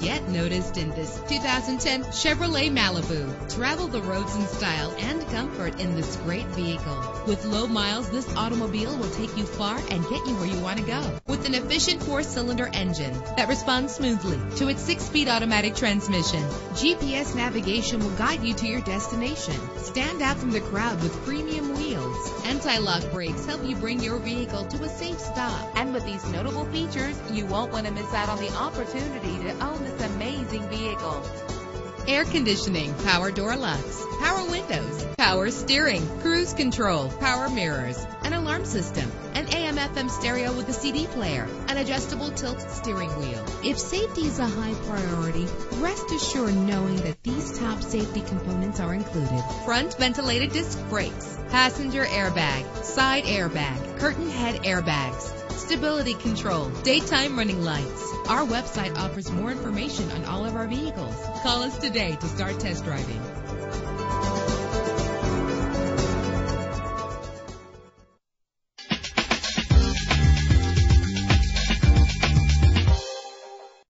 Get noticed in this 2010 Chevrolet Malibu. Travel the roads in style and comfort in this great vehicle. With low miles, this automobile will take you far and get you where you want to go. With an efficient four-cylinder engine that responds smoothly to its six-speed automatic transmission, GPS navigation will guide you to your destination. Stand out from the crowd with premium wheels. Anti-lock brakes help you bring your vehicle to a safe stop. And with these notable features, you won't want to miss out on the opportunity to own this amazing vehicle. Air conditioning, power door locks, power windows, power steering, cruise control, power mirrors, an alarm system, an AM FM stereo with a CD player, an adjustable tilt steering wheel. If safety is a high priority, rest assured knowing that these top safety components are included. Front ventilated disc brakes, passenger airbag, side airbag, curtain head airbags, stability control, daytime running lights. Our website offers more information on all of our vehicles. Call us today to start test driving.